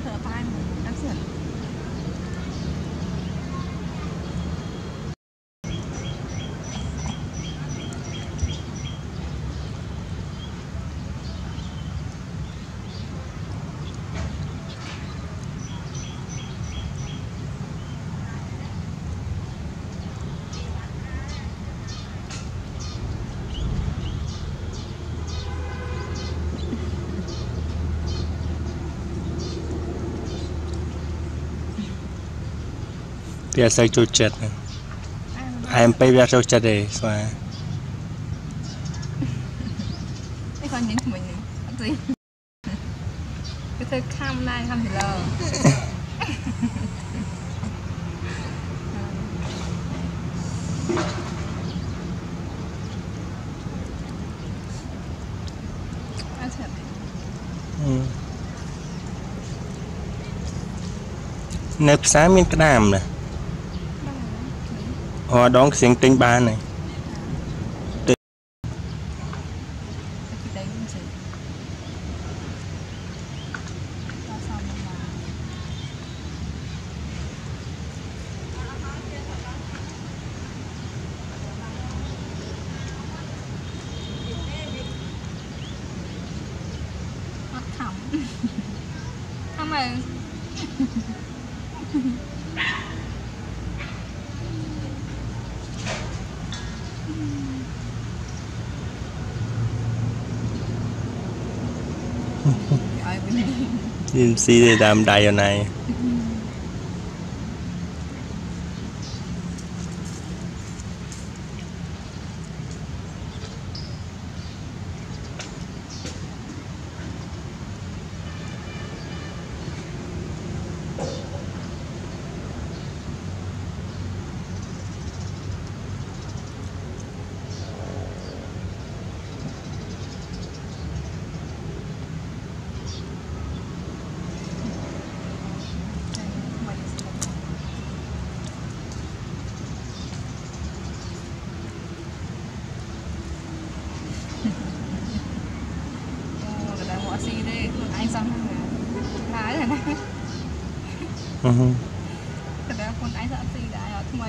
的巴姆，但是。 វាសូវចូលចិត្តហែមពេកវាចូលចិត្តទេស្វានេះគាត់ញ៉ាំជាមួយនឹងអត់ទេគឺធ្វើខំដែរខំទៅលើអត់ទេអឺនៅផ្សារមានក្តាមណា hoa đón xiên tinh ba này tinh. Không ừ. DMC thì làm đầy rồi này សំណាយណាអឺតែខ្លួនឯងស្អត់ស៊ីដែរអត់ថ្មី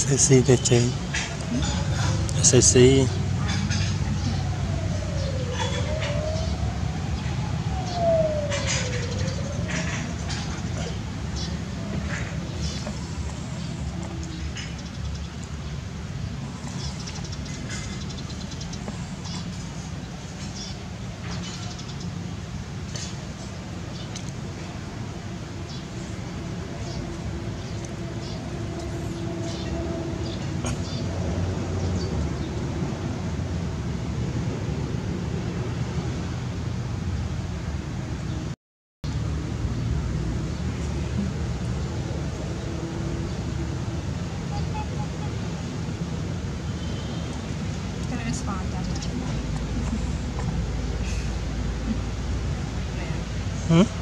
SSC để chơi SSC respond at. Hmm?